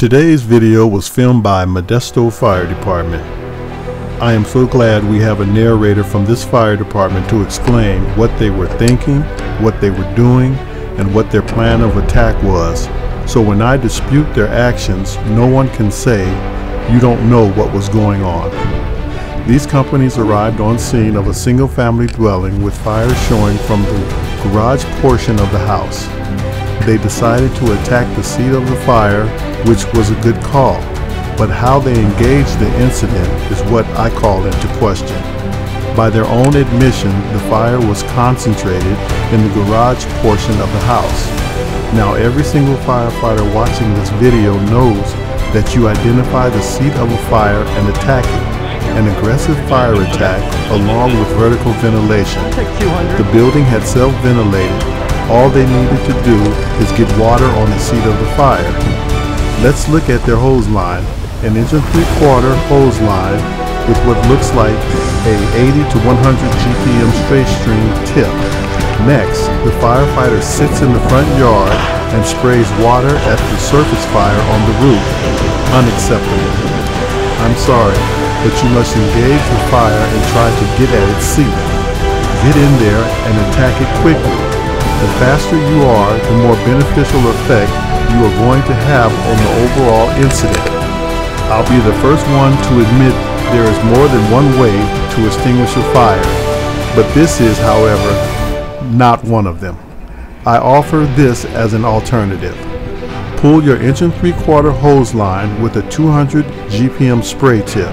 Today's video was filmed by Modesto Fire Department. I am so glad we have a narrator from this fire department to explain what they were thinking, what they were doing, and what their plan of attack was. So when I dispute their actions, no one can say, you don't know what was going on. These companies arrived on scene of a single family dwelling with fire showing from the garage portion of the house. They decided to attack the seat of the fire, which was a good call, but how they engaged the incident is what I call into question. By their own admission, the fire was concentrated in the garage portion of the house. Now every single firefighter watching this video knows that you identify the seat of a fire and attack it. An aggressive fire attack along with vertical ventilation. The building had self-ventilated. All they needed to do is get water on the seat of the fire. Let's look at their hose line. An inch and three quarter hose line with what looks like a 80 to 100 GPM straight stream tip. Next, the firefighter sits in the front yard and sprays water at the surface fire on the roof. Unacceptable. I'm sorry, but you must engage the fire and try to get at its seat. Get in there and attack it quickly. The faster you are, the more beneficial effect you are going to have on the overall incident. I'll be the first one to admit there is more than one way to extinguish a fire, but this is, however, not one of them. I offer this as an alternative. Pull your inch and three quarter hose line with a 200 GPM spray tip.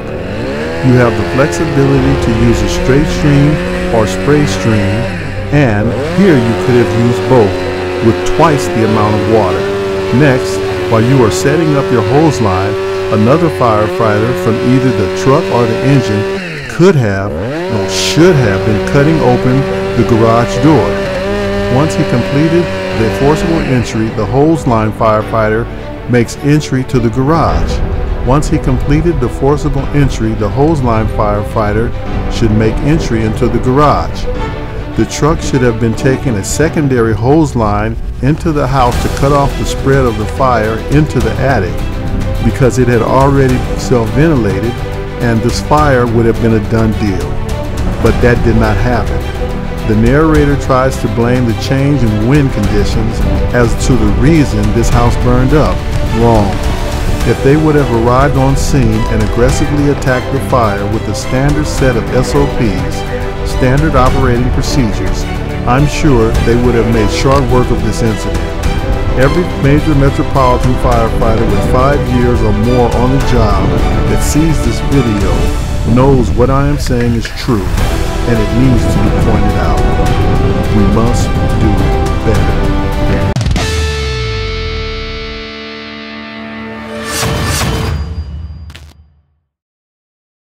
You have the flexibility to use a straight stream or spray stream, and here you could have used both with twice the amount of water. Next, while you are setting up your hose line, another firefighter from either the truck or the engine could have or should have been cutting open the garage door. Once he completed the forcible entry, the hose line firefighter makes entry to the garage. Once he completed the forcible entry, the hose line firefighter should make entry into the garage. The truck should have been taking a secondary hose line into the house to cut off the spread of the fire into the attic because it had already self-ventilated and this fire would have been a done deal. But that did not happen. The narrator tries to blame the change in wind conditions as to the reason this house burned up. Wrong. If they would have arrived on scene and aggressively attacked the fire with a standard set of SOPs, standard operating procedures, I'm sure they would have made short work of this incident. Every major metropolitan firefighter with five years or more on the job that sees this video knows what I am saying is true and it needs to be pointed out. We must do better.